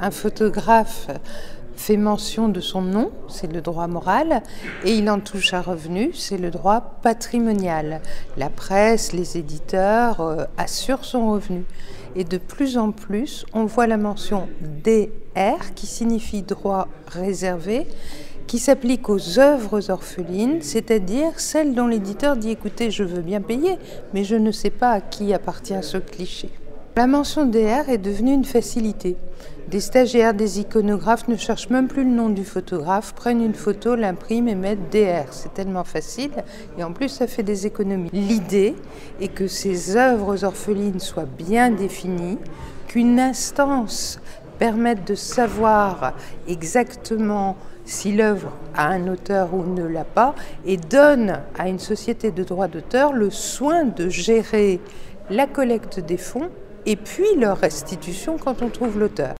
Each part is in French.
Un photographe fait mention de son nom, c'est le droit moral, et il en touche un revenu, c'est le droit patrimonial. La presse, les éditeurs euh, assurent son revenu. Et de plus en plus, on voit la mention DR qui signifie droit réservé, qui s'applique aux œuvres orphelines, c'est-à-dire celles dont l'éditeur dit écoutez, je veux bien payer, mais je ne sais pas à qui appartient ce cliché. La mention DR est devenue une facilité. Des stagiaires, des iconographes ne cherchent même plus le nom du photographe, prennent une photo, l'impriment et mettent DR. C'est tellement facile et en plus ça fait des économies. L'idée est que ces œuvres orphelines soient bien définies, qu'une instance permette de savoir exactement si l'œuvre a un auteur ou ne l'a pas et donne à une société de droit d'auteur le soin de gérer la collecte des fonds et puis leur restitution quand on trouve l'auteur.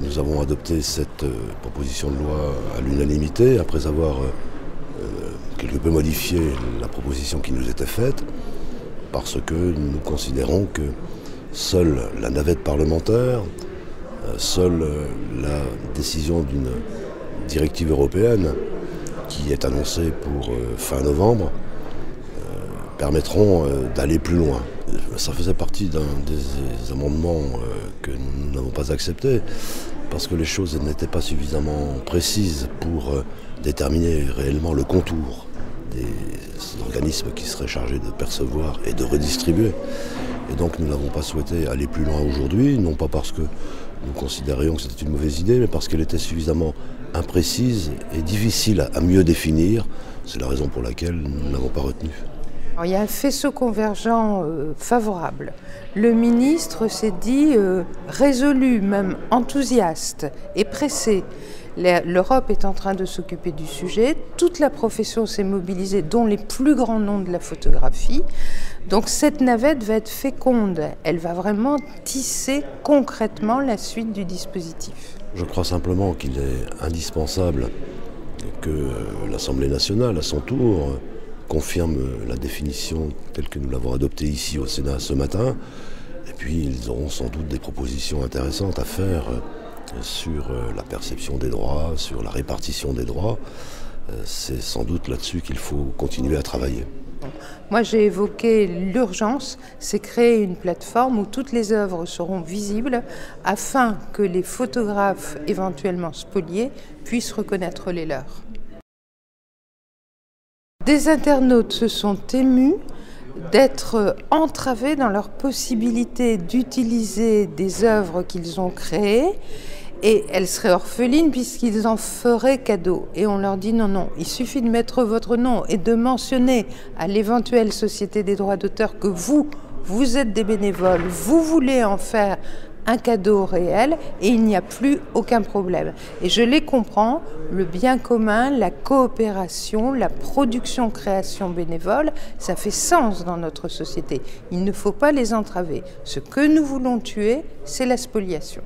Nous avons adopté cette euh, proposition de loi à l'unanimité après avoir euh, euh, quelque peu modifié la proposition qui nous était faite parce que nous considérons que seule la navette parlementaire, seule la décision d'une directive européenne qui est annoncée pour fin novembre permettront euh, d'aller plus loin. Ça faisait partie d'un des amendements euh, que nous n'avons pas accepté parce que les choses n'étaient pas suffisamment précises pour euh, déterminer réellement le contour des organismes qui seraient chargés de percevoir et de redistribuer. Et donc nous n'avons pas souhaité aller plus loin aujourd'hui, non pas parce que nous considérions que c'était une mauvaise idée, mais parce qu'elle était suffisamment imprécise et difficile à mieux définir. C'est la raison pour laquelle nous ne l'avons pas retenue il y a un faisceau convergent euh, favorable. Le ministre s'est dit euh, résolu, même enthousiaste et pressé. L'Europe est en train de s'occuper du sujet, toute la profession s'est mobilisée, dont les plus grands noms de la photographie. Donc cette navette va être féconde, elle va vraiment tisser concrètement la suite du dispositif. Je crois simplement qu'il est indispensable que l'Assemblée nationale, à son tour, confirme la définition telle que nous l'avons adoptée ici au Sénat ce matin. Et puis ils auront sans doute des propositions intéressantes à faire euh, sur euh, la perception des droits, sur la répartition des droits. Euh, c'est sans doute là-dessus qu'il faut continuer à travailler. Moi, j'ai évoqué l'urgence, c'est créer une plateforme où toutes les œuvres seront visibles afin que les photographes éventuellement spoliés puissent reconnaître les leurs. Des internautes se sont émus d'être entravés dans leur possibilité d'utiliser des œuvres qu'ils ont créées et elles seraient orphelines puisqu'ils en feraient cadeau. Et on leur dit non, non, il suffit de mettre votre nom et de mentionner à l'éventuelle société des droits d'auteur que vous, vous êtes des bénévoles, vous voulez en faire un cadeau réel et il n'y a plus aucun problème. Et je les comprends, le bien commun, la coopération, la production-création bénévole, ça fait sens dans notre société. Il ne faut pas les entraver. Ce que nous voulons tuer, c'est la spoliation.